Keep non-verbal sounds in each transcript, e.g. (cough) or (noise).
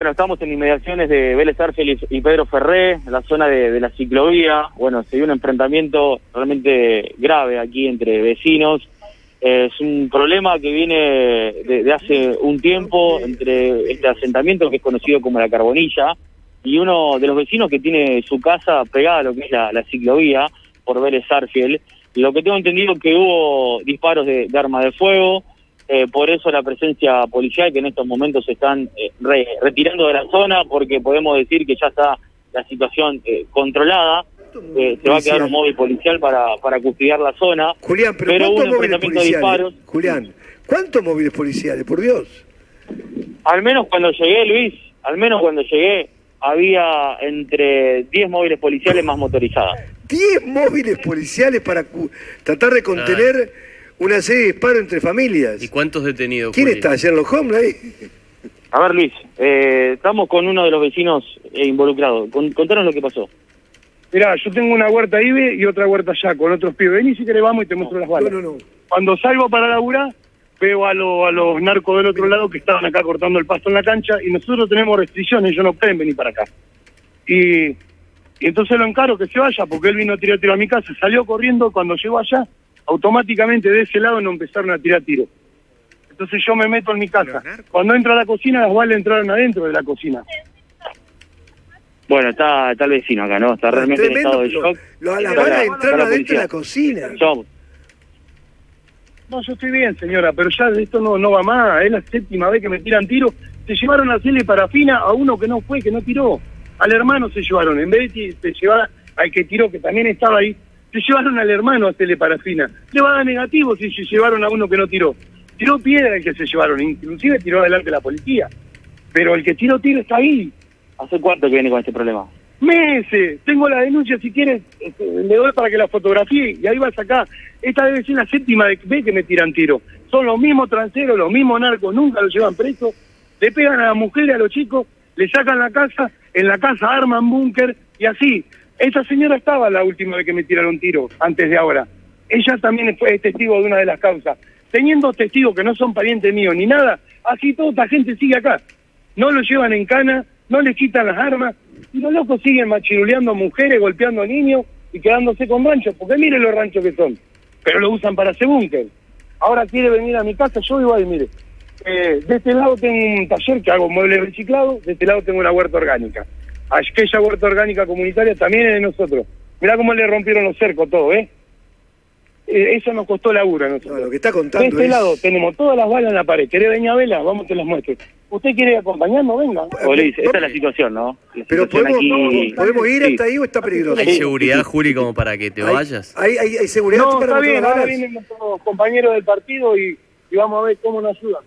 Bueno, estamos en inmediaciones de Vélez Arfiel y Pedro Ferré, en la zona de, la ciclovía. Bueno, se dio un enfrentamiento realmente grave aquí entre vecinos. Eh, es un problema que viene de, hace un tiempo entre este asentamiento que es conocido como la Carbonilla y uno de los vecinos que tiene su casa pegada a lo que es la, la ciclovía por Vélez Arfiel. Lo que tengo entendido es que hubo disparos de, de arma de fuego, eh, por eso la presencia policial que en estos momentos se están eh, re, retirando de la zona porque podemos decir que ya está la situación eh, controlada. se va a quedar un móvil policial para, para custodiar la zona. Julián, pero, pero ¿cuántos móviles policiales? disparos. Julián, ¿cuántos móviles policiales? Por Dios. Al menos cuando llegué, Luis, al menos cuando llegué, había entre 10 móviles policiales más motorizadas. 10 móviles policiales para tratar de contener una serie de disparos entre familias. ¿Y cuántos detenidos? ¿Quién Juli? está? ¿Sherlock Holmes ahí? A ver, Luis, eh, estamos con uno de los vecinos eh, involucrados. Con- contanos lo que pasó. Mirá, yo tengo una huerta IBE y otra huerta allá con otros pibes. Vení si querés vamos y te muestro las No, balas. no, no. Cuando salgo para laburar, veo a, lo- a los narcos del otro lado que estaban acá cortando el pasto en la cancha y nosotros tenemos restricciones, ellos no pueden venir para acá. Y, y entonces lo encaro que se vaya porque él vino a tirar tiro a mi casa, salió corriendo, cuando llegó allá, automáticamente de ese lado no empezaron a tirar tiro. Entonces yo me meto en mi casa. Cuando entro a la cocina, las balas entraron adentro de la cocina. Bueno, está, está el vecino acá, ¿no? Está realmente en estado de lo- shock. lo- las balas la- entraron adentro de la cocina. Yo- No, yo estoy bien, señora, pero ya de esto no, no va más. Es la séptima vez que me tiran tiro. Se llevaron a hacerle parafina a uno que no fue, que no tiró. Al hermano se llevaron. En vez de de llevar al que tiró, que también estaba ahí, se llevaron al hermano a hacerle parafina. Le va a dar negativo si se llevaron a uno que no tiró. Tiró piedra el que se llevaron, inclusive tiró adelante la policía. Pero el que tiró tiro está ahí. ¿Hace cuánto que viene con este problema? Meses. Tengo la denuncia, si quieres, este, le doy para que la fotografíe y ahí va a sacar. Esta debe ser la séptima vez que me tiran tiro. Son los mismos transeros, los mismos narcos, nunca los llevan preso. Le pegan a la mujer y a los chicos, le sacan la casa, en la casa arman búnker y así. Esta señora estaba la última vez que me tiraron tiro, antes de ahora. Ella también fue testigo de una de las causas. Teniendo testigos que no son parientes míos ni nada, así toda esta gente sigue acá no lo llevan en cana, no les quitan las armas, y los locos siguen machiruleando mujeres, golpeando niños y quedándose con ranchos, porque miren los ranchos que son, pero lo usan para hacer búnker. Ahora quiere venir a mi casa, yo vivo ahí, mire. Eh, de este lado tengo un taller que hago muebles reciclados, de este lado tengo una huerta orgánica. Aquella huerta orgánica comunitaria también es de nosotros. Mirá cómo le rompieron los cercos todo, ¿eh? Eh, eso nos costó laburo a nosotros. No, lo que está De este es... lado tenemos todas las balas en la pared. ¿Querés venir a verlas? Vamos, te las muestro. ¿Usted quiere acompañarnos? Venga. O Luis, esta es la situación, ¿no? La Pero situación podemos, aquí- podemos ir sí. hasta ahí o está peligroso. ¿Hay seguridad, Juli, como para que te ¿Hay- vayas? ¿Hay, hay, hay seguridad No, para está bien. Ahora vienen nuestros compañeros del partido y, y vamos a ver cómo nos ayudan.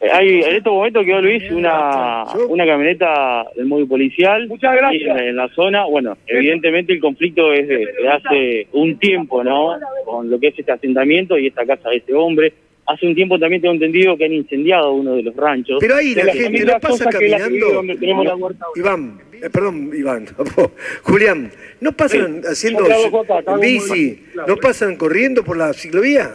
Eh, Hay, en estos momentos quedó Luis una, una camioneta del móvil policial Muchas gracias. en, la- en la zona. Bueno, evidentemente el conflicto es de, de hace un tiempo, ¿no? Con lo que es este asentamiento y esta casa de este hombre. Hace un tiempo también tengo entendido que han incendiado uno de los ranchos. Pero ahí la la gente no pasa caminando. donde tenemos la huerta ahora. Iván, eh, perdón, Iván, (laughs) Julián, ¿no pasan haciendo acá, bici? muy- ¿No pasan corriendo por la ciclovía?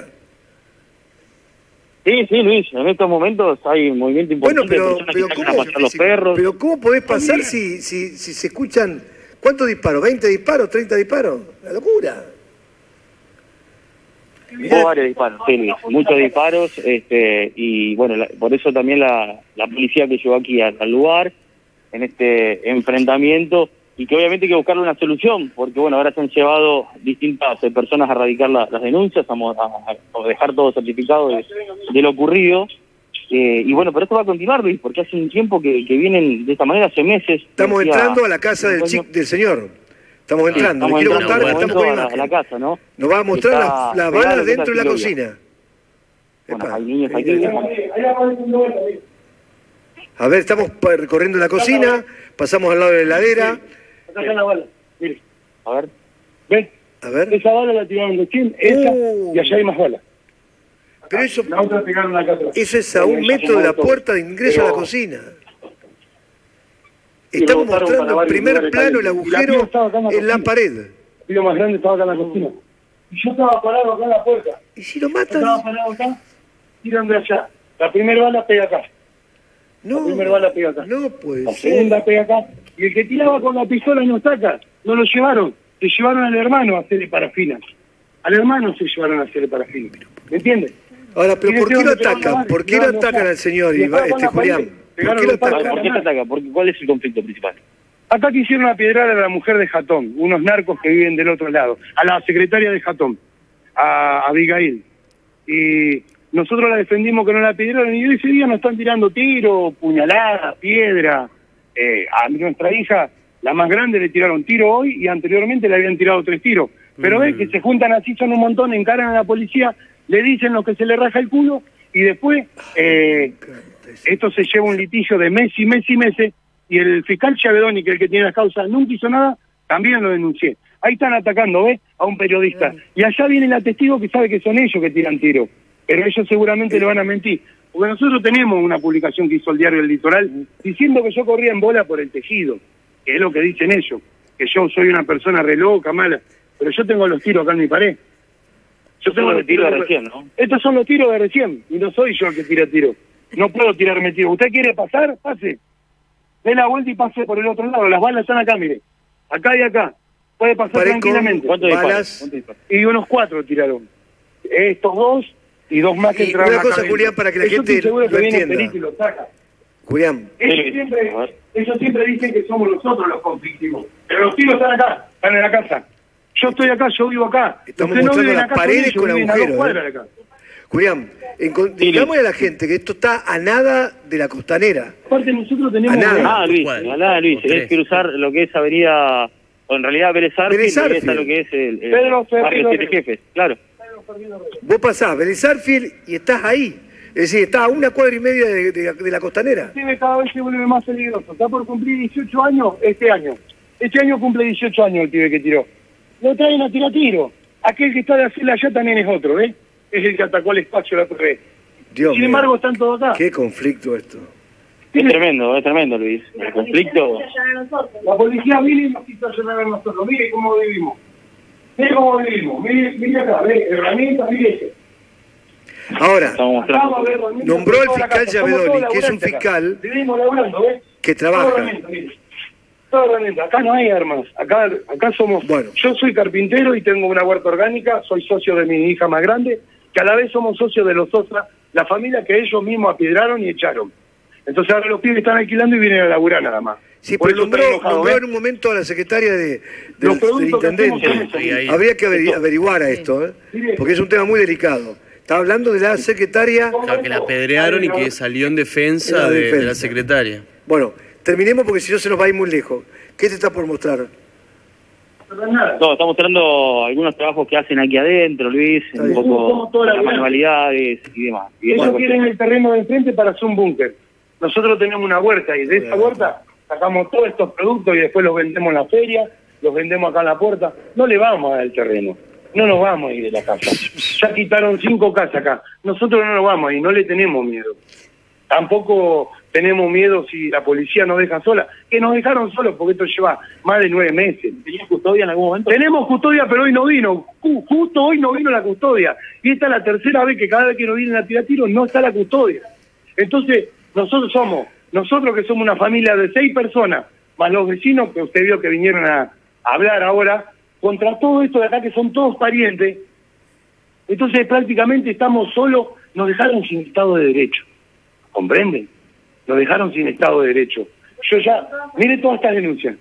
Sí, sí, Luis, en estos momentos hay un movimiento Bueno, importante pero, de personas pero, que ¿cómo, a pasear los perros. pero ¿cómo podés pasar si, si, si se escuchan, ¿cuántos disparos? ¿20 disparos? ¿30 disparos? La locura. Hubo varios disparos, sí, Luis, muchos disparos, este, y bueno, la- por eso también la, la policía que llegó aquí al, al lugar, en este enfrentamiento, y que obviamente hay que buscarle una solución, porque bueno, ahora se han llevado distintas eh, personas a radicar la- las denuncias, a, mo- a- a dejar todo certificado de, de lo ocurrido, eh, y bueno, pero esto va a continuar, Luis, porque hace un tiempo que, que vienen de esta manera, hace meses. Estamos decía- entrando a la casa del, Bueno, chic- del señor. Estamos sí, entrando. estamos Le quiero entrando contar, estamos con a la, a la casa, ¿no? Nos va a mostrar las, pegado balas dentro de la la cocina. Bueno, Epa, hay niños aquí. tenemos. A ver, estamos recorriendo la cocina, pasamos al lado de la heladera. Acá está la bala. Mire, A ver. ¿ven? A ver, Esa bala la tiraron de quién, esa, Uh. y allá hay más balas. pero eso, La otra pegaron acá atrás. eso es a un metro de la puerta de ingreso a la cocina. Estamos mostrando en primer plano el la agujero piba estaba acá en la en la cocina. pared. El más grande estaba acá en la cocina. Y yo estaba parado acá en la puerta. ¿Y si lo Yo estaba matan? parado acá, tiran de allá. La primera bala pega acá. No, la primera bala pega acá. no puede La segunda pega acá. Y el que tiraba con la pistola no acá. No lo llevaron. Se llevaron al hermano a hacerle parafina. Al hermano se llevaron a hacerle parafina. ¿Me entiendes? Ahora, pero Y ¿por qué lo atacan? bala, ¿Por qué lo atacan al señor, con este Julián? ¿Por qué lo atacan? ¿Por qué ¿Cuál es el conflicto principal? Acá quisieron apiedrar a la mujer de Jatón, unos narcos que viven del otro lado, a la secretaria de Jatón, a Abigail. Y nosotros la defendimos que no la apedrearon y ese día nos están tirando tiro, puñaladas, piedra. Eh, a nuestra hija, la más grande, le tiraron tiro hoy y anteriormente le habían tirado tres tiros. Pero ves que se juntan así, son un montón, encaran a la policía, le dicen lo que se le raja el culo y después eh, esto se lleva un litigio de mes y mes y meses y el fiscal Chavedoni, que es el que tiene las causas, nunca hizo nada, también lo denuncié. Ahí están atacando, ¿ves? A un periodista. Y allá viene la testigo que sabe que son ellos que tiran tiro. Pero ellos seguramente le van a mentir. Porque nosotros tenemos una publicación que hizo el diario El Litoral diciendo que yo corría en bola por el tejido, que es lo que dicen ellos, que yo soy una persona re loca, mala. Pero yo tengo los tiros acá en mi pared. Yo Son los los tiros de recién, ¿no? Estos son los tiros de recién, y no soy yo el que tira tiro. No puedo tirarme tiro. ¿Usted quiere pasar? Pase. Dé la vuelta y pase por el otro lado. Las balas están acá, mire. Acá y acá. Puede pasar Parezco- tranquilamente. ¿Cuántos disparos? Y unos cuatro tiraron. Estos dos y dos más que Y entraron una cosa. Julián, para que la gente seguro que viene entienda. perito y lo saca. Julián, Ellos siempre, ellos siempre dicen que somos nosotros los conflictivos. Pero los tiros están acá, están en la casa. Yo estoy acá, yo vivo acá. Estamos Usted mostrando las paredes ellos, con dos agujeros, ¿eh? Julián, digámosle a la gente que esto está a nada de la costanera. Aparte nosotros tenemos... A nada. Ah, Luis, nada, tres. Es cruzar lo que es Avenida, o en realidad Vélez Arfield. lo que es el, el Pedro barrio Siete Reyes. Jefes, claro. Vos pasás Vélez Arfield y estás ahí. Es decir, estás a una cuadra y media de, de- de la costanera. El cada vez se vuelve más peligroso. Está por cumplir 18 años este año. Este año cumple 18 años el pibe que tiró. Lo traen a tirar tiro. Aquel que está de hacerla allá también es otro, ¿eh? Es el que atacó al espacio la vez. Dios Sin embargo, están todos acá. qué conflicto esto. Es tremendo, es tremendo, Luis. El conflicto. La policía viene y nos quiso allanar a nosotros. Mire cómo vivimos. Mire cómo vivimos. Mire, mire acá, ve, herramientas, mire. Ahora, Nombró al fiscal Llavedoni, que es un fiscal ¿ves? que trabaja. Mire. Acá no hay armas. Acá, acá somos. Bueno. Yo soy carpintero y tengo una huerta orgánica. Soy socio de mi hija más grande, que a la vez somos socios de los Sosa, la familia que ellos mismos apiedraron y echaron. Entonces ahora los pibes están alquilando y vienen a laburar nada más. Sí, Por pero nombró, enojado, nombró en un momento a la secretaria de, del, Los del intendente. ahí. Habría que averi- averiguar a esto, ¿eh? Porque es un tema muy delicado. Está hablando de la secretaria. Claro, que la apedrearon y que salió en En defensa la de, la secretaria. Bueno, terminemos porque si no se nos va a ir muy lejos. ¿Qué te está por mostrar? No, está mostrando algunos trabajos que hacen aquí adentro, Luis, un poco las manualidades y demás. Y Ellos demás. quieren el terreno de enfrente para hacer un búnker. Nosotros tenemos una huerta y de esa huerta sacamos todos estos productos y después los vendemos en la feria, los vendemos acá en la puerta. No le vamos a dar el terreno, no nos vamos a ir de la casa. Ya quitaron cinco casas acá. Nosotros no nos vamos a ir, no le tenemos miedo. Tampoco tenemos miedo si la policía nos deja sola, que nos dejaron solos porque esto lleva más de nueve meses. ¿Tenías custodia en algún momento? Tenemos custodia, pero hoy no vino. Ju- Justo hoy no vino la custodia. Y esta es la tercera vez que cada vez que nos vienen a tirar tiros no está la custodia. Entonces, nosotros somos, nosotros que somos una familia de seis personas, más los vecinos que usted vio que vinieron a, hablar ahora, contra todo esto de acá que son todos parientes, entonces prácticamente estamos solos, nos dejaron sin Estado de Derecho. ¿Comprenden? Nos dejaron sin Estado de Derecho. Yo ya, mire todas estas denuncias.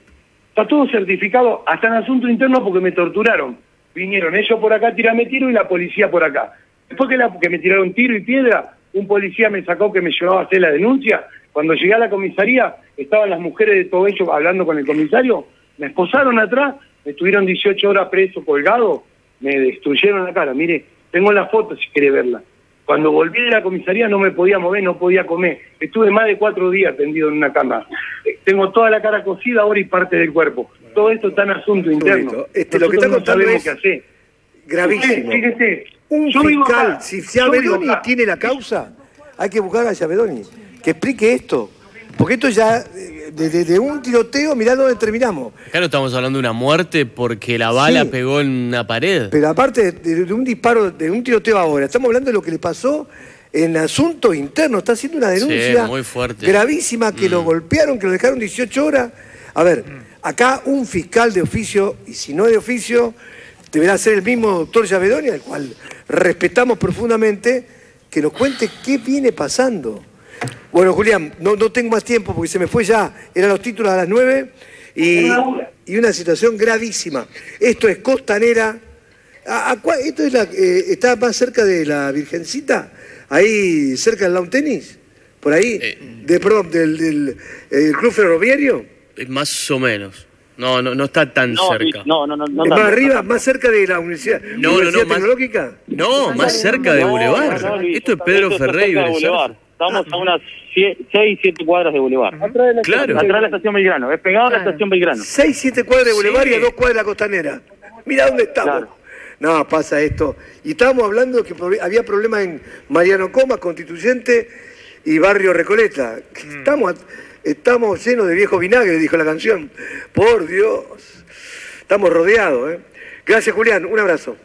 Está todo certificado, hasta en asunto interno porque me torturaron. Vinieron ellos por acá a tirarme tiro y la policía por acá. Después que me tiraron tiro y piedra, un policía me sacó que me llevaba a hacer la denuncia. Cuando llegué a la comisaría, estaban las mujeres de todo ello hablando con el comisario, me esposaron atrás, me estuvieron 18 horas preso, colgado, me destruyeron la cara. Mire, tengo la foto si quiere verla. Cuando volví de la comisaría no me podía mover, no podía comer. Estuve más de cuatro días tendido en una cama. Eh, Tengo toda la cara cocida ahora y parte del cuerpo. Todo esto está en asunto interno. Este, lo que está no contando sabemos es qué hacer. Gravísimo. Fíjese, Un yo fiscal, si acá. tiene la causa, hay que buscar a Llavedoni, que explique esto. Porque esto ya, eh, de, de- de un tiroteo, mirá dónde terminamos. Claro, estamos hablando de una muerte porque la bala Sí. pegó en una pared. Pero aparte de, de un disparo, de un tiroteo ahora, estamos hablando de lo que le pasó en asuntos internos, está haciendo una denuncia muy fuerte. gravísima, que lo Mm. golpearon, que lo dejaron 18 horas. A ver, acá un fiscal de oficio, y si no de oficio, deberá ser el mismo doctor Llavedoni, al cual respetamos profundamente, que nos cuente qué viene pasando. Bueno, Julián, no, no tengo más tiempo porque se me fue ya, eran los títulos a las 9 y, y una situación gravísima. Esto es Costanera. ¿A- a cua- ¿Esto es la, eh, está más cerca de la Virgencita? Ahí cerca del lawn tenis, por ahí, Eh. de, perdón, del, del, eh, club ferroviario. Más o menos. No, no, no está tan No, cerca. no, no, no. no Es más arriba, más cerca de la Universidad, No, no, no, universidad más- Tecnológica. No, más cerca de No, Boulevard. no, no, Luis, Esto es Pedro Ferré y Boulevard. Estamos a unas 6, 7 cuadras de Boulevard. Atrás de la Claro. Atrás de la estación Belgrano. Es pegado a la estación Belgrano. 6, 7 cuadras de Boulevard Sí. y a 2 cuadras de la Costanera. Mira dónde estamos. Claro. No, pasa esto. Y estábamos hablando que había problemas en Mariano Comas, Constituyente y Barrio Recoleta. Mm. Estamos, estamos llenos de viejo vinagre, dijo la canción. Por Dios. Estamos rodeados. ¿eh? Gracias, Julián. Un abrazo.